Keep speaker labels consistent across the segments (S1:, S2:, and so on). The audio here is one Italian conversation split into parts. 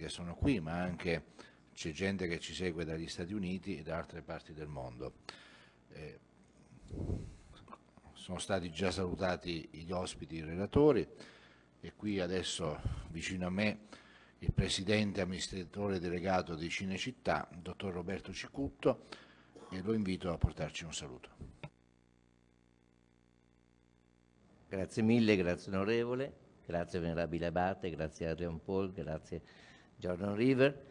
S1: che sono qui, ma anche c'è gente che ci segue dagli Stati Uniti e da altre parti del mondo. Eh, sono stati già salutati gli ospiti, i relatori e qui adesso vicino a me il presidente amministratore delegato di Cinecittà, dottor Roberto Cicutto, e lo invito a portarci un saluto.
S2: Grazie mille, grazie onorevole, grazie venerabile Abate, grazie Adrian Paul, grazie Jordan River.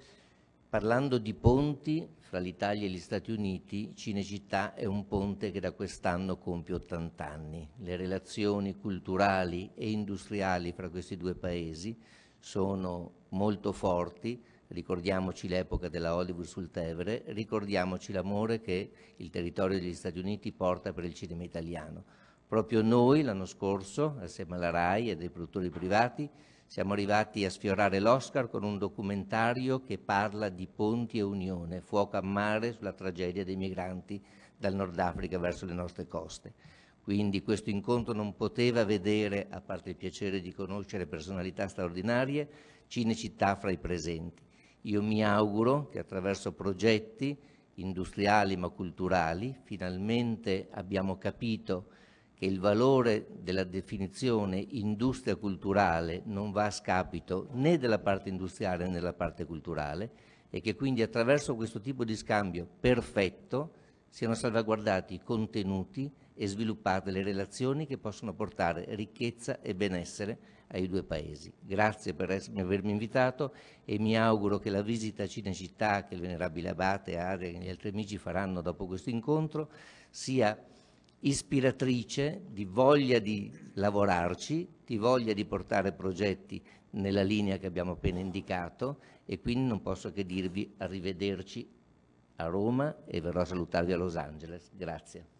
S2: Parlando di ponti fra l'Italia e gli Stati Uniti, Cinecittà è un ponte che da quest'anno compie 80 anni. Le relazioni culturali e industriali fra questi due paesi sono molto forti, ricordiamoci l'epoca della Hollywood sul Tevere, ricordiamoci l'amore che il territorio degli Stati Uniti porta per il cinema italiano. Proprio noi l'anno scorso, assieme alla RAI e dei produttori privati, siamo arrivati a sfiorare l'Oscar con un documentario che parla di ponti e unione, fuoco a mare sulla tragedia dei migranti dal Nord Africa verso le nostre coste. Quindi questo incontro non poteva vedere, a parte il piacere di conoscere personalità straordinarie, Cinecittà fra i presenti. Io mi auguro che attraverso progetti industriali ma culturali finalmente abbiamo capito che il valore della definizione industria culturale non va a scapito né della parte industriale né della parte culturale e che quindi attraverso questo tipo di scambio perfetto siano salvaguardati i contenuti e sviluppate le relazioni che possono portare ricchezza e benessere ai due paesi. Grazie per avermi invitato e mi auguro che la visita a Cinecittà che il venerabile Abate, Adria e gli altri amici faranno dopo questo incontro sia ispiratrice di voglia di lavorarci, di voglia di portare progetti nella linea che abbiamo appena indicato e quindi non posso che dirvi arrivederci a Roma e verrò a salutarvi a Los Angeles. Grazie.